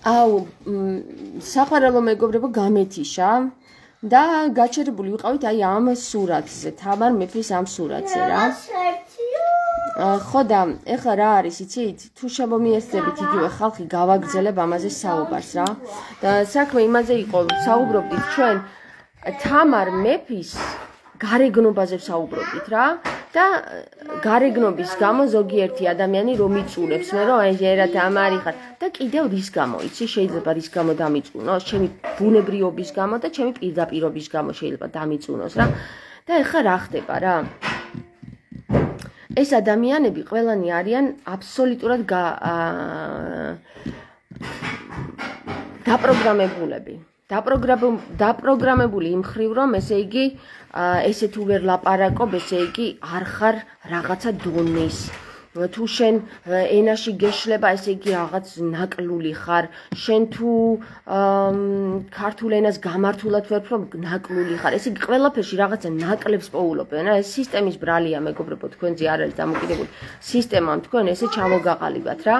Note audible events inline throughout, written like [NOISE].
აუ საყვარელო მეგობრებო გამეთიშა და გაჩერებული ვიყავით აი ამ სურათზე თამარ მეფის ამ სურათზე რა. ხო და ეხლა რა არის იცით თუ შემომიესწრებით იგივე ხალხი გავაგრძელებ ამაზე საუბარს რა. და საქმე იმაზე იყო საუბრობდით ჩვენ თამარ მეფის გარეგნობაზე საუბრობდით რა და გარეგნობის გამო ზოგიერთი ადამიანი რომ იწურებს მე რომ აი ერათ ამარი ხარ. და კიდევ რის გამო? იცი შეიძლება რის გამო დამიწუნოს ჩემი ბუნებრიობის გამო და ჩემი პირდაპირობის გამო შეიძლება დამიწუნოს რა. და ეხლა რა ხდება რა? ეს ადამიანები ყველანი არიან აბსოლუტურად დაპროგრამებულები დაპროგრამებული იმ ხრივ რომ ესე იგი ესე თუ ვერ ლაპარაკობ ესე იგი არ ხარ რაღაცა დონის. თუ შენ ენაში გეშლება ესე იგი რაღაც ნაკლული ხარ. შენ თუ ქართულ ენას გამართულად ვერ ფრო ნაკლული ხარ. ესე იგი ყველაფერში რაღაცა ნაკლებს პოულობ ენა ეს სისტემის ბრალია მეგობრებო თქვენზე არ არის დამოკიდებული. სისტემა თქვენ ესე ჩამოგაყალიბათ რა.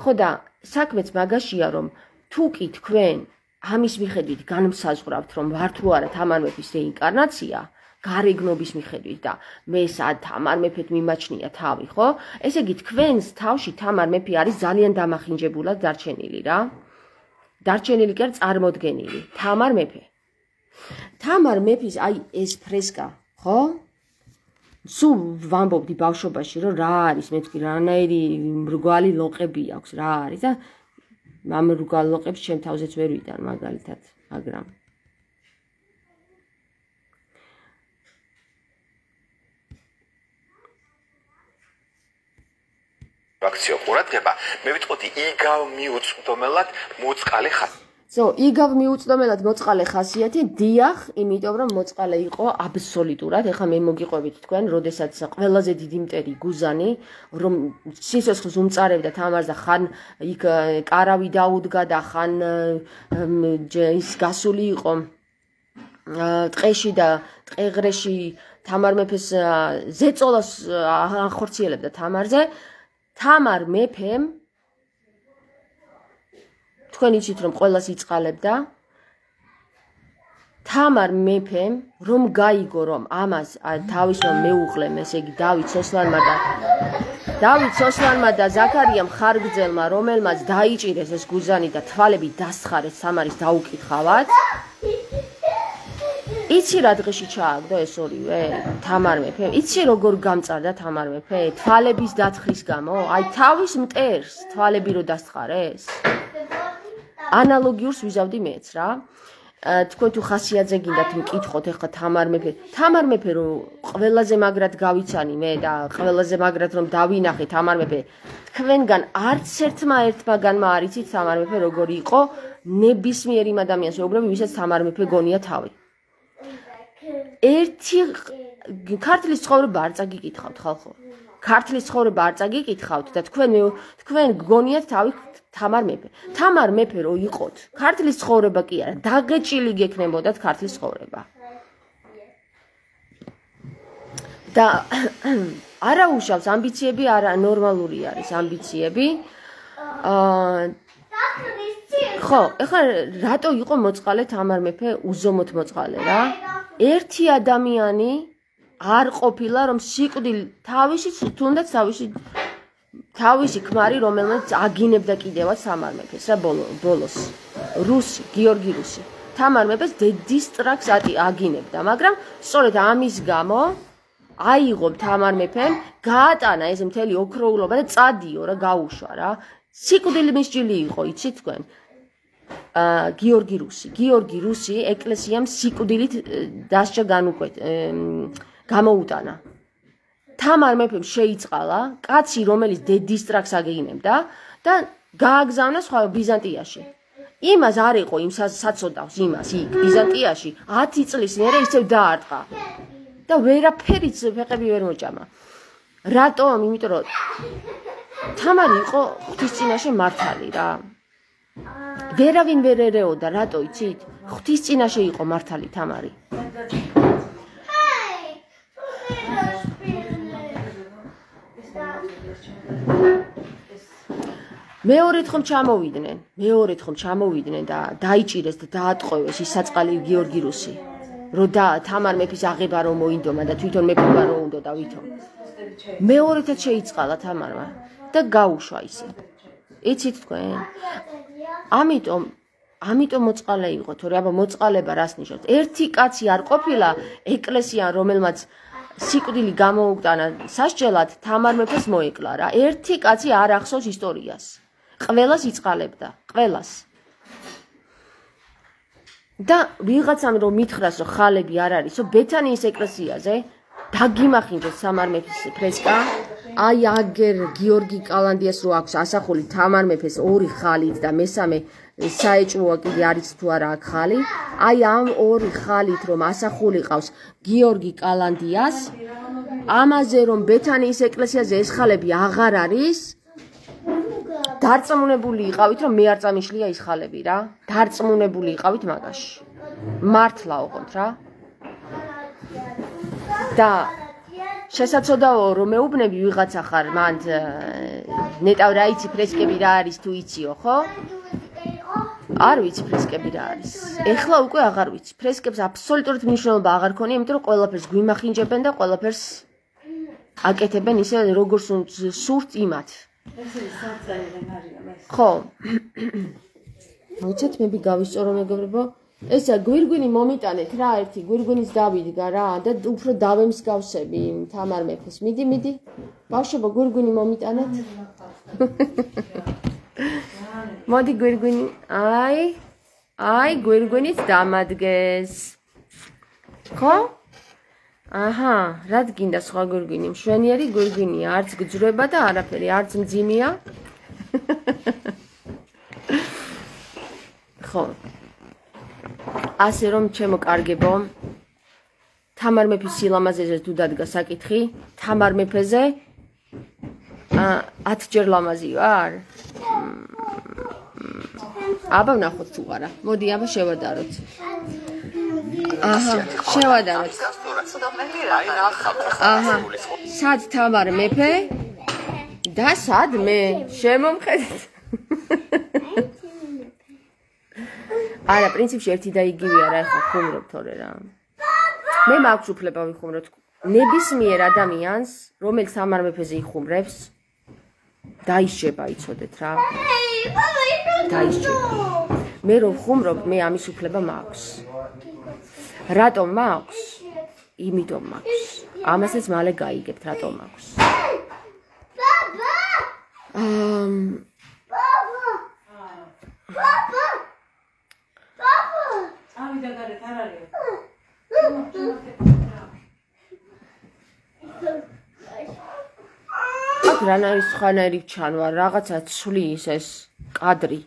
ხო და საქმეც მაგაშია რომ თუ კი თქვენ ამის მიხედვით განმსაზღვრავთ, რომ ვარ თუ არა თამარ მეფის რეინკარნაცია, გარეგნობის მიხედვით და მე სად თამარ მეფეთ მიმაჩნია თავი, ხო? ესე იგი თქვენს თავში თამარ მეფე არის ძალიან დამახინჯებულად დარჩენილი რა. დარჩენილი კი არ წარმოდგენილი. თამარ მეფე. თამარ მეფის აი ეს ფრესკა, ხო? სულ ვამბობდი ბავშვობაში, რომ რა არის მეთქი რანაირი მრგვალი ლოყები აქვს, რა არის და ამ რუგალოყებს ჩემ თავზეც ვერ ვიდან მაგალითად, მაგრამ ვაქციო ყურადღება, მე ვიტყოდი იგავ მიუწვდომელად მოწყალე ხარ. ზო, იგავ მიუწდომელად მოწყალე ხასიათი, დიახ, იმიტომ რომ მოწყალე იყო აბსოლუტურად. ეხლა მე მოგიყვებით თქვენ, როდესაც ყველაზე დიდი მტერი გუზანი, რომ სიცოცხლეს უმწარებდა თამარს და ხან იქ კარავი დაუდგა და ხან ის გასული იყო ტყეში და ტყეღრეში თამარ მეფეს ზეწოლას ახორციელებდა თამარზე. თამარ მეფემ თქვენ იცით რომ ყოველას იწყალებდა? თამარ მეფემ რომ გაიგო რომ ამას თავისმა მეუღლემ ესე იგი დავით სოსლანმა და დავით სოსლანმა და ზაქარიამ ხარგძელმა რომელმაც დაიჭირეს ეს გუზანი და თვალები დასხარეს სამარის დაუკითხავად. იცი რა დღეში ჩააგდო ეს ორივე თამარ მეფე იცი როგორ გამწარდა თამარ მეფე? თვალების დათხრის გამო? აი თავის მტერს თვალები რო დასხარეს ანალოგიურს ვიზავდი მეც რა. თქვენ თუ ხასიათზე გინდათ მკითხოთ ახლა თამარ მეფე. თამარ მეფე რომ ყველაზე მაგრად გავიცანი მე და ყველაზე მაგრად რომ დავინახე თამარ მეფე. თქვენგან არც ერთმა ერთმაგანმა არ იცით თამარ მეფე როგორი იყო ნებისმიერ იმ ადამიანს ეუბნები ვისაც თამარ მეფე გონია თავი. ერთი ქართლის ცხოვრება არ წაგიკითხავთ ხალხო. ქართლის ცხოვრება არ წაგიკითხავთ და თქვენ თქვენ გონიათ თავი თამარ მეფე. თამარ მეფე რო იყოთ, ქართლის ცხოვრება კი არა, დაგეჭილი გექნებოდათ ქართლის ცხოვრება. და [COUGHS] არა უშავს ამბიციები, არა ნორმალური არის ამბიციები. აა ხო, ეხლა რატო იყო მოწყალე თამარ მეფე უზომოთ მოწყალე რა? ერთი ადამიანი არ ყოფილა რომ სიკვდილ თავისი თუნდაც თავისი თავისი ქმარი რომელმაც აგინებდა კიდევაც თამარ მეფეს რა ბოლოს. რუსი გიორგი რუსი. თამარ მეფეს დედის ტრაქს აგინებდა მაგრამ სწორედ ამის გამო აიღო თამარ მეფემ გაატანა ეს მთელი ოქროულობა და წადიო რა გაუშვა რა. სიკვდილი მსჯილი იყო იცი თქვენ? ა გიორგი რუსი. გიორგი რუსი ეკლესიამ სიკვდილით დასჭა განუკვეთ გამოუტანა. თამარ მეფემ შეიწყალა კაცი რომელიც დედის ტრაქს აგინებდა და გააგზავნა სხვა ბიზანტიაში. იმას არ იყო იმ საცოდავს იმას იქ ბიზანტიაში. 10 წლის მერე ისევ დაარტყა. და ვერაფერიც ფეხები ვერ მოჭამა. რატომ? იმიტომ რომ თამარი იყო ღვთისწინაშე მართალი რა. ვერავინ ვერ ერეოდა რატო იცით? ღვთისწინაშე იყო მართალი თამარი მეორედ ხომ ჩამოვიდნენ, მეორედ ხომ ჩამოვიდნენ და დაიჭირეს და დაატყვევეს ის საწყალი გიორგი რუსი. რო და თამარ მეფის აღება რომ მოინდომა და თვითონ მეფობა რო უნდა და ვითომ. მეორედაც შეიწყალა თამარმა და გაუშვა ისე. იცით თქვენ? ამიტომ ამიტომ მოწყალე იყო, თორე აბა მოწყალება რას ნიშნავს? ერთი კაცი არ ყოფილა ეკლესია, რომელმაც სიკვდილი გამოუტანა სასჯელად თამარ მეფეს მოეკლა რა. ერთი კაცი არ ახსოვს ისტორიას. ყველას იწყალებდა, ყველას. და ვიღაცამ რომ მითხრას რომ ხალები არ არისო ბეთანიის ეკლესიაზე დაგიმახინჯოს თამარ მეფის ფრესკა აი აგერ გიორგი კალანდიას რო აქვს ასახული თამარ მეფეს ორი ხალით და მესამე საეჭვოა კიდე არის თუ არა ხალი? აი ამ ორი ხალით რომ ასახული ყავს გიორგი კალანდიას ამაზე რომ ბეთანიის ეკლესიაზე ეს ხალები აღარ არის დარწმუნებული იყავით რომ მე არ წამიშლია ის ხალები რა. დარწმუნებული იყავით მაგაში. მართლა ოღონდ რა. და შესაძლოა რომ მეუბნები ვიღაცა ხარ მან ნეტავ რა იცი ფრესკები რა არის თუ იციო ხო არ ვიცი ფრესკები რა არის. ეხლა უკვე აღარ ვიცი. ფრესკებს აბსოლუტურად მნიშვნელობა აღარ ქონია იმიტომ რომ ყველაფერს გვიმახინჯებენ და ყველაფერს აკეთებენ ისე როგორც სურთ იმათ. ხო. მოიცეთ მე გავისწორო მეგობრებო ესა გვირგვინი მომიტანეთ რა ერთი გვირგვინის დავიდგა რა და უფრო დავემსგავსები თამარ მეფეს. მიდი მიდი. ბავშვებო გვირგვინი მომიტანეთ [LAUGHS] მოდი გვირგვინი აი აი გვირგვინიც დამადგეს. ხო? აჰა რა გინდა სხვა გვირგვინი? მშვენიერი გვირგვინია. არც გძრება და არაფერი არც მძიმეა. ხო. ასე რომ ჩემო კარგებო თამარ მეფის სილამაზეზე თუ დადგა საკითხი. თამარ მეფეზე 10 ჯერ ლამაზი ვარ? აბა ნახოთ თუ არა. მოდი აბა შევადაროთ. აჰა შევადაროთ. აჰა სად თამარ მეფე და სად მე? შემომხედეთ. არა, პრინციპში ერთი და იგივეა რა, ეხლა ხუმრობ თორე რა. მე მაქვს უფლება ვიხუმროთ. ნებისმიერ ადამიანს, რომელიც ამარ მეფეზე იხუმრებს, დაიშება, იცოდეთ რა. დაიშება. მე რომ ხუმრობ, მე ამის უფლება მაქვს. რატომ მაქვს? იმიტომ მაქვს. ამასაც მალე გაიგებთ, რატომ მაქვს. ბაბა! აა ბაბა! ბაბა! წავიდა გარეთ არ არის რანაირი ხანაირი ჩანვა რაღაცა ცვლის ეს კადრი.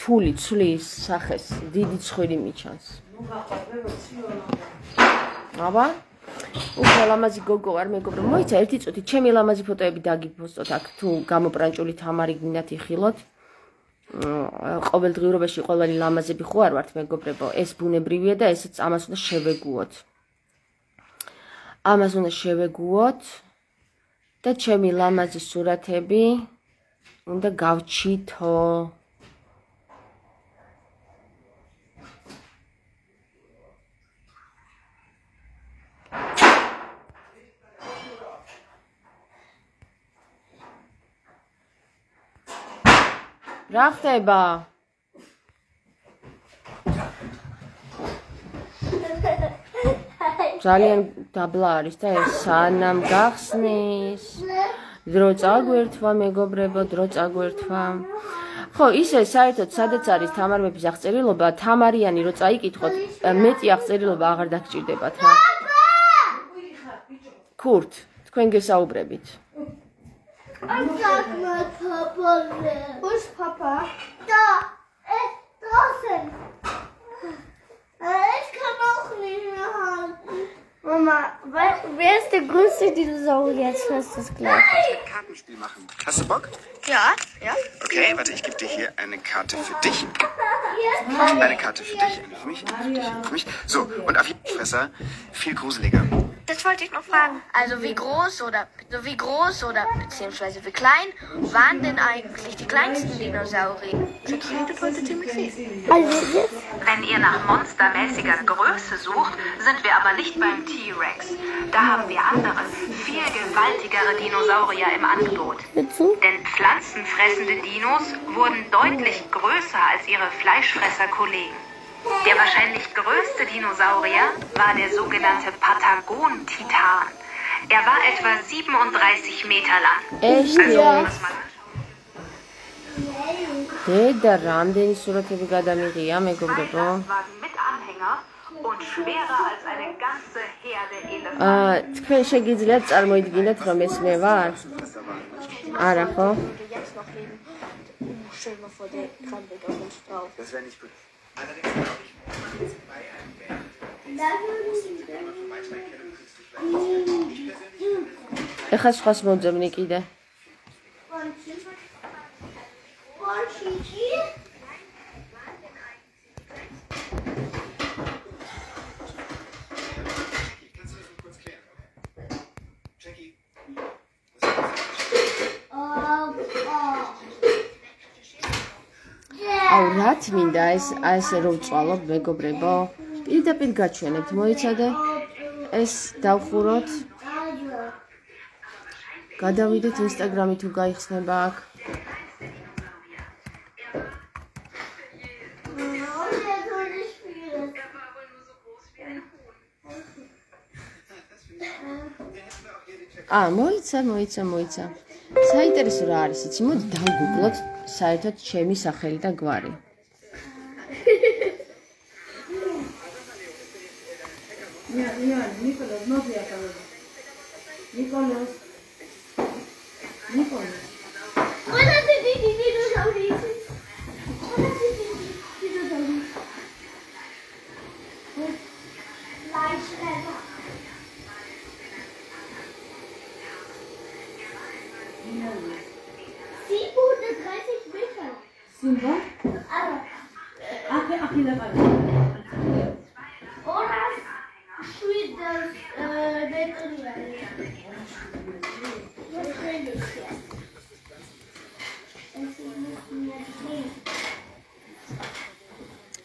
თული ცვლის სახეს დიდი ცხვირი მიჩანს. აბა? უფრო ლამაზი გოგო არ მეგობრო. მოიცა ერთი წუთი. ჩემი ლამაზი ფოტოები დაგიფოსტოთ აქ თუ გამოპრანჭული თამარი გინდათ იხილოთ. ყოველდღიურობაში ყოველი ლამაზები ხო არ ვართ მეგობრებო. ეს ბუნებრივია და ესეც ამას უნდა შევეგუოთ. ამას უნდა შევეგუოთ და ჩემი ლამაზი სურათები უნდა გავჩითო რა ხდება? ძალიან დაბლა არის და ეს სანამ გახსნის. დრო წაგვერთვა მეგობრებო, დრო წაგვერთვა. ხო, ისე საერთოდ სადაც არის თამარ მეფის აღწერილობა, თამარიანი რო წაიკითხოთ, მეტი აღწერილობა აღარ დაგჭირდებათ რა. კურთ, თქვენ გესაუბრებით. Anlatma papalı. Hoş papa. Da. Es draußen. Ich kann auch nicht mehr halten. Mama, wer ist der größte Dinosaurier? Jetzt hörst du es gleich. Kartenspiel machen. Hast du Bock? Ja, ja. Okay, warte, ich gebe dir hier eine Karte für dich. Eine Karte für dich, eine für mich, eine für dich, eine für mich. So, und auf jeden Fresser viel gruseliger. Das wollte ich noch fragen. Also wie groß oder so wie groß oder beziehungsweise wie klein waren denn eigentlich die kleinsten Dinosaurier? Also Wenn ihr nach monstermäßiger Größe sucht, sind wir aber nicht beim T-Rex. Da haben wir andere, viel gewaltigere Dinosaurier im Angebot. Denn pflanzenfressende Dinos wurden deutlich größer als ihre Fleischfresser-Kollegen. Der wahrscheinlich größte Dinosaurier war der sogenannte Patagon-Titan. Er war etwa 37 Meter lang. Echt also, jetzt? Hey, der Ram, den ich so habe, gerade habe, Riame mit Anhänger und schwerer als eine ganze Herde Elefanten. Ah, tko je še gizlet, ali moj gizlet vam je smevar. Aracho. Stell dir mal vor, der Kram wäre auf uns drauf. Das wäre nicht gut. ეხა სხვას მოძებნი კიდე თმინდა ეს ეს რომ წვალობ მეგობრებო. პირდაპირ გაჩვენებთ მოიცადე. ეს დავხუროთ. გადავიდეთ ინსტაგრამი თუ გაიხსნება აქ. ა მოიცა მოიცა მოიცა. საინტერესო რა არის იცი მოდი დავგუგლოთ საერთოდ ჩემი სახელი და გვარი Nicolás, no Frida Nicolás. Nicolás.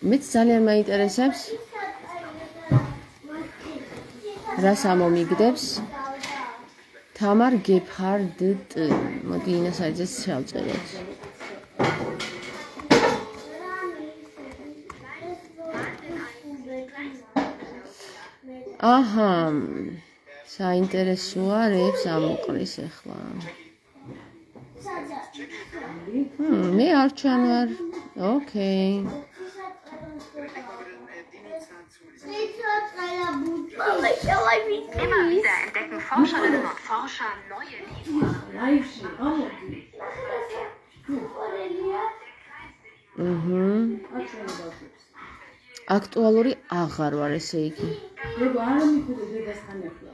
მეც ძალიან მაინტერესებს რას ამომიგდებს. თამარ გეფარდ მოდი ინასაძეს შევწეროთ აჰა საინტერესოა რებს ამოყრის ახლა მე არ ჩანვარ ოკეი Immer wieder entdecken Forscherinnen und Forscher neue აჰა აქტუალური აღარ ვარ ესე იგი. როგორ არ მიხდე დედასთან ახლა.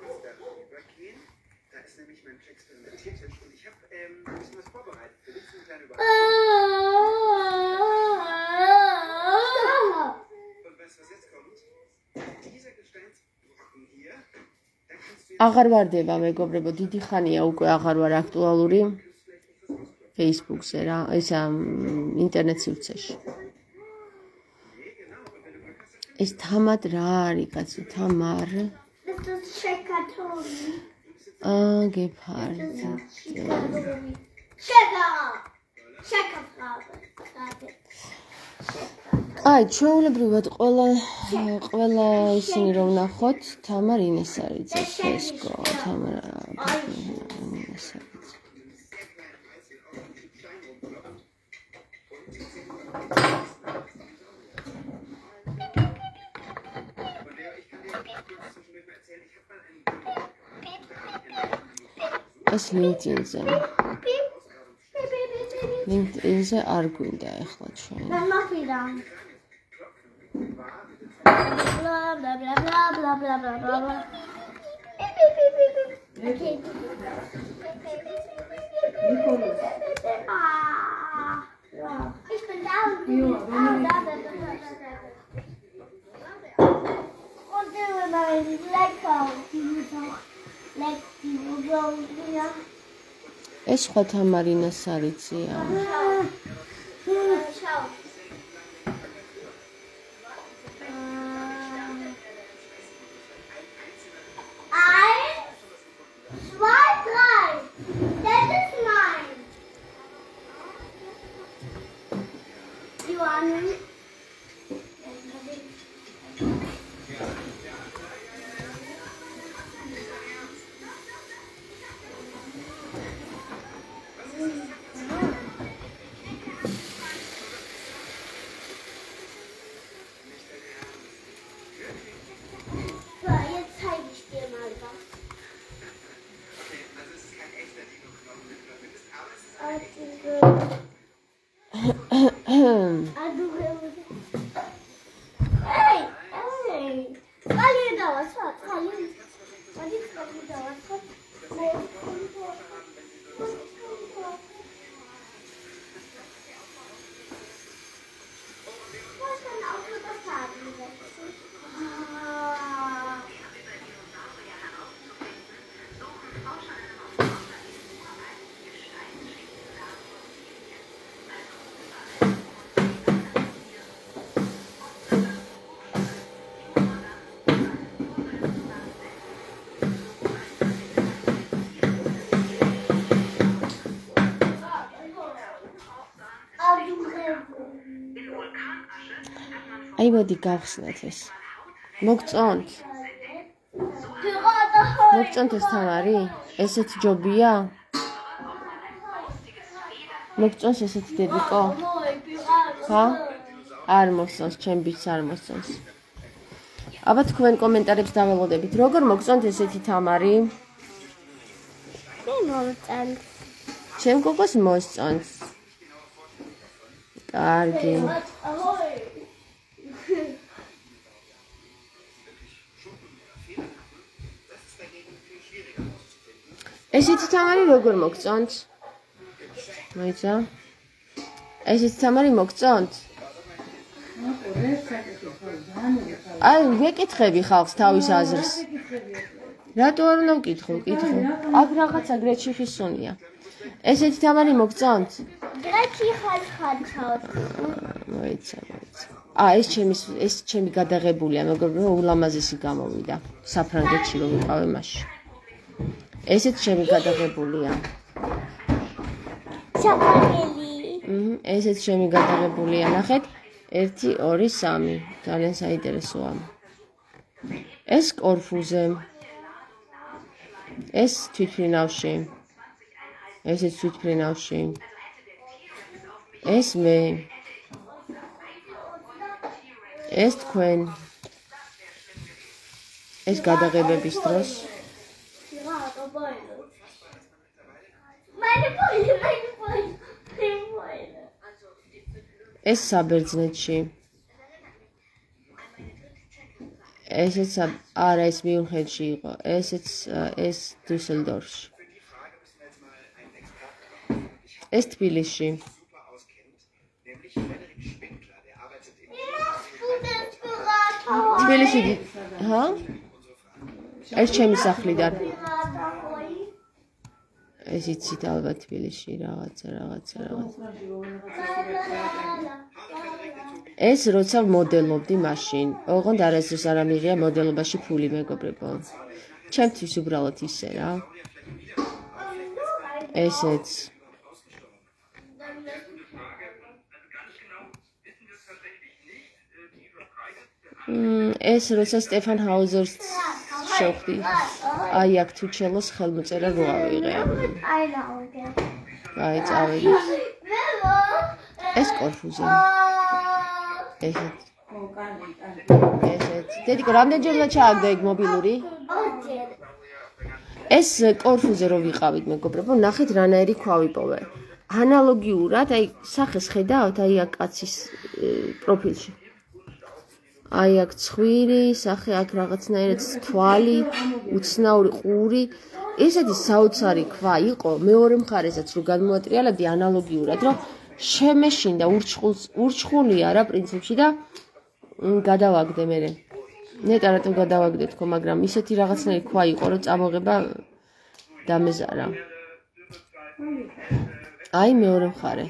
Nämlich mein Experimentiertisch und ich habe ähm, ein bisschen was vorbereitet. Für dich eine kleine Überraschung. Und weißt du, was jetzt kommt? Dieser Gesteinsbrocken hier, აღარ ვარდება მეგობრებო დიდი ხანია უკვე აღარ ვარ აქტუალური Facebook-ზე რა ისა მ, ინტერნეტ სივრცეში ეს თამად რა არის კაცო თამარ Das ist Checker-Tobi. აა გეფარდ Checker! Checker-Frage. Frage. აი, ჩვეულებრივად ყველა ყველა ისინი რომ ნახოთ, თამარ ინესარიძე, ფესკო, თამარ ინესარიძე. ეს LinkedIn-ზე. LinkedIn-ზე არ გვინდა ახლა ჩვენ. მამაფიდა. bla bla bla bla bla bla bla bla bla. Okay. ეს სხვათა მარინას არიცი ამ 他不讲了，他没工作，მოდი გავხსნათ ეს. მოგწონთ? მოგწონთ ეს თამარი? ესეთი ჯობია? მოგწონს ესეთი დედიკო? ხა? არ მოსწონს, ჩემ ბიჭს არ მოსწონს. აბა თქვენ კომენტარებს დაველოდებით. როგორ მოგწონთ ესეთი თამარი? მე მომწონს. ჩემ გოგოს მოსწონს. კარგი. ესეთი თამარი როგორ მოგწონთ? მოიცა? ესეთი თამარი მოგწონთ? აი, ვეკითხები ხალხს თავის აზრს. რატო არ უნდა ვკითხო? ვკითხო. აქ რაღაცა გრეჩი ხისუნია. ესეთი თამარი მოგწონთ? გრეჩი ხალხად. მოიცა, მოიცა. ა ეს ჩემი ეს ჩემი გადაღებულია, მაგრამ რომ ულამაზესი გამოვიდა. საფრანგეთში რომ ვიყავე მასში. ესეც ჩემი გადაღებულია. საფრანგელი. მჰმ, ესეც ჩემი გადაღებულია, ნახეთ. 1 2 3. ძალიან საინტერესოა. ეს კორფუზე. ეს თვითფრინავში. ესეც თვითფრინავში. ეს მე. ეს თქვენ. ეს გადაღებების დროს. понял. Маме понял, маме понял. Ты понял. ეს საბერძნეთში. ესეც არა, ეს მიუნხენში იყო. ესეც ეს დიუსელდორფში. ეს თბილისში. თბილისში, ჰა? ეს ჩემი სახლიდან. ეს იცით ალბათ თბილისში რაღაცა რაღაცა რაღაცა. ეს როცა მოდელობდი მაშინ, ოღონდ არასდროს არ ამიღია მოდელობაში ფული მეგობრებო. ჩემთვის უბრალოდ ისე რა. ესეც ეს როცა სტეფან ჰაუზერს შევხვდი. აი აქ თუ ჩელოს ხელმოწერა რო ავიღე I know again. აი წავედი ეს კორფუზე ესეთ. ესეთ. დედიკო რამდენჯერმა ჩააგდა ეგ მობილური? ეს კორფუზე რო ვიყავით მეგობრებო ნახეთ რანაირი ქვავიპოვე. ანალოგიურად აი სახეს ხედავთ აი აქ კაცის ე, პროფილში აი აქ ცხვირი სახე აქ რაღაცნაირად თვალი უცნაური ყური. ესეთი საოცარი ქვა იყო მეორე მხარესაც რო გადმოატრიალებდი ანალოგიურად რომ შემეშინდა ურჩხულს ურჩხულია რა პრინციპში და გადავაგდე მე ნეტა რატომ გადავაგდე თქო მაგრამ ისეთი რაღაცნაირი ქვა იყო რომ წამოღება დამეზარა. აი მეორე მხარე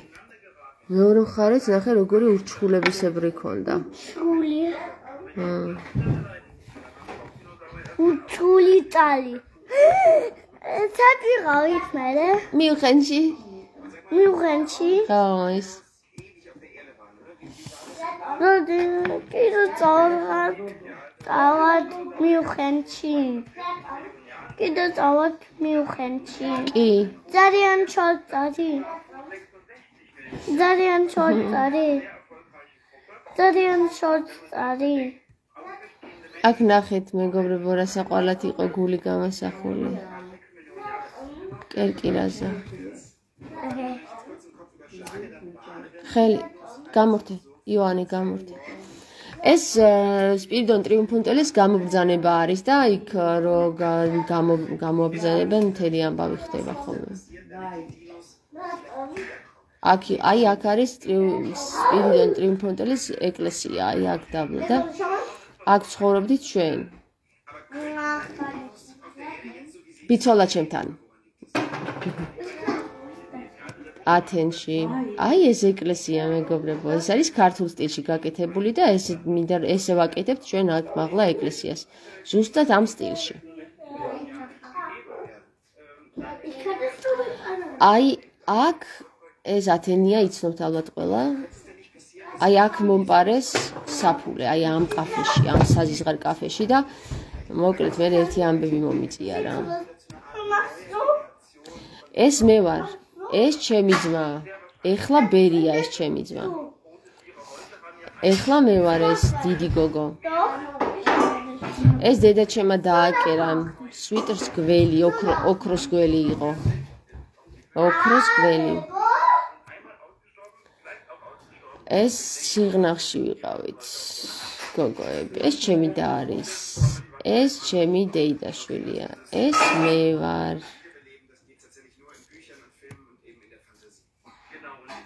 მეორე მხარეც ნახე როგორი ურჩხულებისებრი ქონდა მ, Chuli tali. სად ვიყავით მე? მიუხედში მიუღენში. ხო ის როდი კიდე წავად წავად მიუღენში. კიდე წავად მიუღენში. კი ძალიან ჩოწარი. ძალიან ჩოწარი. ძალიან ჩოწარი. აქ ნახეთ მეგობრებო რა საყვალად იყო გული გამასახული კერკირაზე ხელი გამორთე იოანე გამორთე. ეს აა, სპირიდონ ტრიუმფუნტელის გამობრძანება არის და იქ რო გა- გამო გამოაბრძანებენ მთელი ამბავი ხდება ხოლმე აქ აი აქ არის ტრიუ- სპირიდონ ტრიუმფუნტელის ეკლესია აი აქ დაბლა და აქ ცხოვრობდით ჩვენ ბიცოლა ჩემთან ათენში. აი ეს ეკლესია მეგობრებო, ეს არის ქართულ სტილში გაკეთებული და ეს მინდა ესე ვაკეთებთ ჩვენ აქ მაღლა ეკლესიას. ზუსტად ამ სტილში. აი აქ ეს ათენია იცნობთ ალბათ ყველა. აი აქ მომპარეს საფულე, აი ამ კაფეში, ამ საზისღარ კაფეში და მოკლედ მე ერთი ამბები მომიწია რა. ეს მე ვარ. ეს ჩემი ძმა. ეხლა ბერია ეს ჩემი ძმა. ეხლა მე ვარ ეს დიდი გოგო. ეს დედა ჩემა დააკერა სვიტერს გველი, ოქრო ოქროს გველი იყო. ოქროს გველი. ეს სიღნაღში ვიყავით. გოგოები, ეს ჩემი და არის. ეს ჩემი დეიდაშვილია. ეს მე ვარ.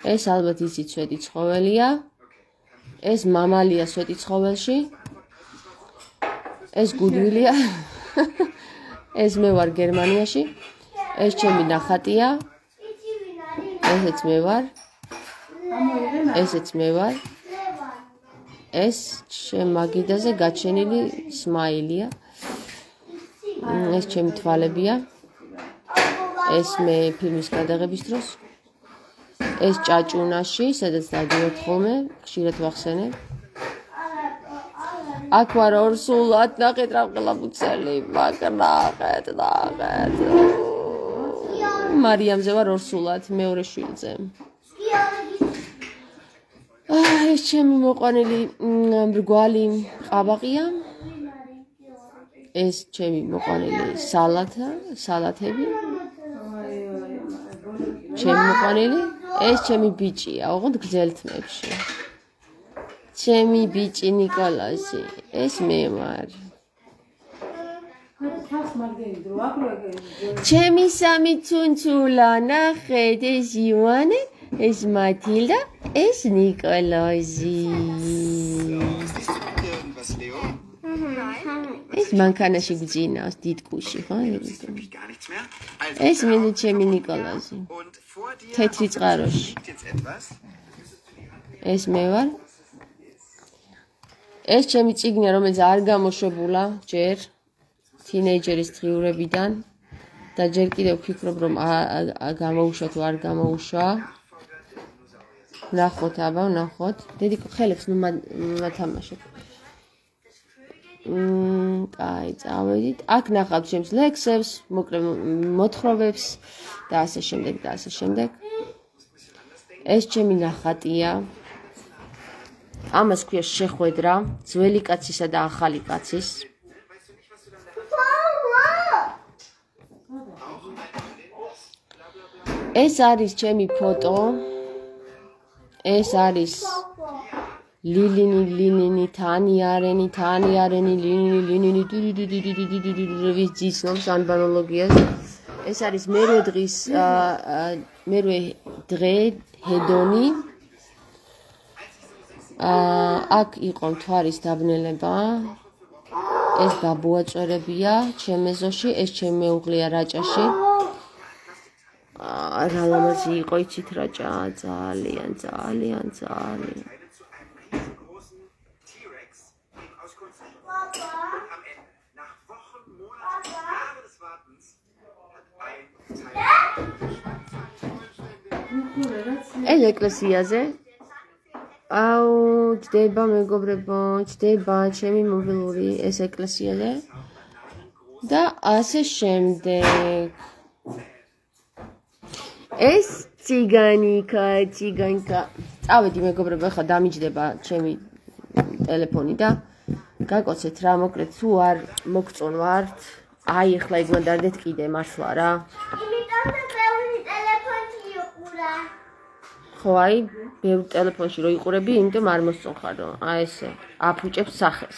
ეს ალბათ იცით სვეტი ცხოველია. ეს მამალია სვეტი ცხოველში. ეს გუდვილია. ეს მე ვარ გერმანიაში. ეს ჩემი ნახატია. ესეც მე ვარ. ესეც მე ვარ. ეს ჩემ მაგიდაზე გაჩენილი სმაილია. ეს ჩემი თვალებია. ეს მე ფილმის გადაღების დროს. ეს ჭაჭუნაში, სადაც დადიოთ ხოლმე, ხშირად ვახსენებ. აქ ვარ ორსულად, ნახეთ რა ყველა მუცელი, მაგნახეთ, ნახეთ. მარიამზე ვარ ორსულად, მეორე შვილზე. აა, ეს ჩემი მოყვანილი მრგვალი ყაბაყია. ეს ჩემი მოყვანილი სალათა, სალათები. ჩემი მოყვანილი, ეს ჩემი ბიჭია, ოღონდ გძელთმებში. ჩემი ბიჭი ნიკოლასი, ეს მე ვარ. ჩემი სამი ცუნცულა, ნახეთ ეს ივანე, ეს მათილდა, ეს ნიკოლოზი. Ეს მანქანაში გძინავს დიდკუში, ხო? Ეს მე ჩემი ნიკოლოზი. თეთრი წყაროში. ეს მე ვარ. ეს ჩემი ციგნია, რომელიც არ გამოშვებულა ჯერ თინეიჯერის დღიურებიდან და ჯერ კიდევ ვფიქრობ, რომ გამოუშვა თუ არ გამოუშვა. ნახოთ, აბა, ნახოთ. დედიკო ხელებს ნუ მა- მათამაშოთ. მმ, კაი, წავედით. აქ ნახავთ ჩემს ლექსებს, მოკლე მოთხრობებს და ასე შემდეგ და ასე შემდეგ. ეს ჩემი ნახატია. ამას ქვია შეხვედრა ძველი კაცისა და ახალი კაცის. ეს არის ჩემი ფოტო. ეს არის ლილინი ლინინი თანი არენი თანი არენი ლინინი ლინინი ვის ძისნობს ანბანოლოგიას ეს არის მერვე დღის მერვე დღე ჰედონი აქ იყო მთვარის დაბნელება ეს ბაბუაწერებია ჩემეზოში ეს ჩემი მეუღლეა რაჭაში რა ლამაზი იყო იცით რაჭა ძალიან ძალიან ძალიან ეს ეკლესიაზე? აუ ჯდება მეგობრებო ჯდება ჩემი მობილური ეს ეკლესიაზე. და ასე შემდეგ ეს ციგანიკა ციგანკა წავედი მეგობრებო ხა დამიჯდება ჩემი ტელეფონი და გაკოცეთ რა მოკლედ თუ არ მოგწონ ვართ. აი ახლა იქ მანდარდეთ კიდე მართლა რა. ხო აი ბევრ ტელეფონში რო იყურები იმიტომ არ მოსწონხარ რომ აი ესე აფუჭებს სახეს